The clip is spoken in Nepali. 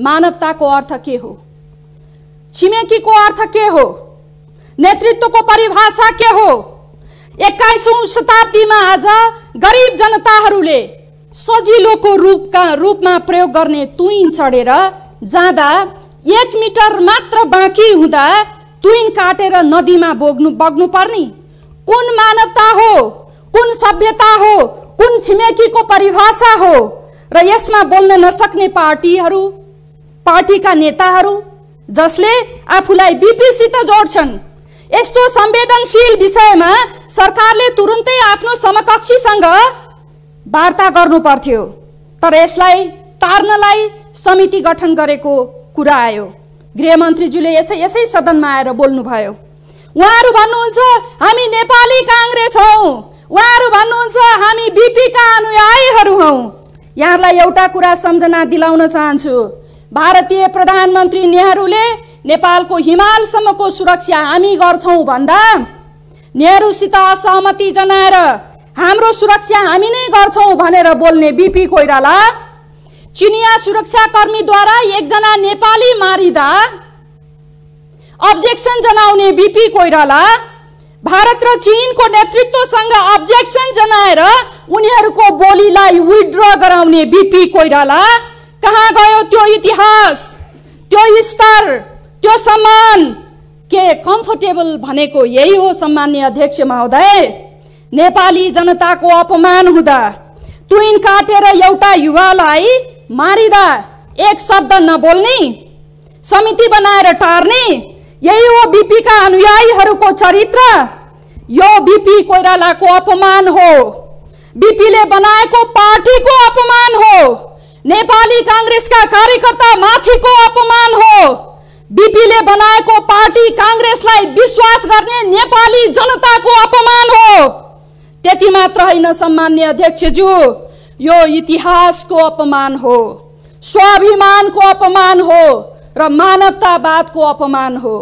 मानवताको अर्थ के हो? छिमेकीको अर्थ के हो? नेतृत्वको परिभाषा के हो? एक्काइसौँ शताब्दीमा आज गरिब जनताहरूले सजिलोको रूपका रूपमा प्रयोग गर्ने तुइन चढेर जाँदा एक मिटर मात्र बाँकी हुँदा तुइन काटेर नदीमा बोग्नु बग्नु पर्ने। कुन मानवता हो? कुन सभ्यता हो? कुन छिमेकीको परिभाषा हो? र यसमा बोल्न नसक्ने पार्टीहरू पार्टीका नेताहरू जसले आफूलाई बिपीसित जोड्छन्। यस्तो संवेदनशील विषयमा सरकारले तुरुन्तै आफ्नो समकक्षीसँग वार्ता गर्नु पर्थ्यो तर यसलाई टार्नलाई समिति गठन गरेको कुरा आयो। गृहमन्त्रीज्यूले यसै यसै सदनमा आएर बोल्नुभयो। उहाँहरू भन्नुहुन्छ हामी नेपाली काङ्ग्रेस हौ। उहाँहरू भन्नुहुन्छ हामी बिपीका अनुयायीहरू हौ। यहाँलाई एउटा कुरा सम्झना दिलाउन चाहन्छु। भारतीय प्रधानमन्त्री नेहरूले नेपालको हिमालसम्मको सुरक्षा हामी गर्छौँ भन्दा नेहरूसित असहमति जनाएर हाम्रो सुरक्षा हामी नै गर्छौँ भनेर बोल्ने बिपी कोइराला चिनिया सुरक्षाकर्मीद्वारा एकजना नेपाली मारिँदा अब्जेक्सन जनाउने बिपी कोइराला भारत र चिनको नेतृत्वसँग अब्जेक्सन जनाएर उनीहरूको बोलीलाई विड्र गराउने बिपी कोइराला। कहाँ गयो त्यो इतिहास? त्यो स्तर त्यो सम्मान? के कम्फोर्टेबल भनेको यही हो सम्मान्य अध्यक्ष महोदय? नेपाली जनताको अपमान हुँदा तुइन काटेर एउटा युवालाई मारिँदा एक शब्द नबोल्ने समिति बनाएर टार्ने यही हो बिपीका अनुयायीहरूको चरित्र? यो बिपी कोइरालाको अपमान हो। बिपीले बनाएको पार्टीको अपमान हो। काङ्ग्रेसका कार्यकर्ता माथिको अपमान हो। बिपीले बनाएको पार्टी काङ्ग्रेसलाई विश्वास गर्ने नेपाली जनताको अपमान हो। त्यति मात्र होइन सम्मान्य अध्यक्षज्यू यो इतिहासको अपमान हो। स्वाभिमानको अपमान हो र मानवतावादको अपमान हो।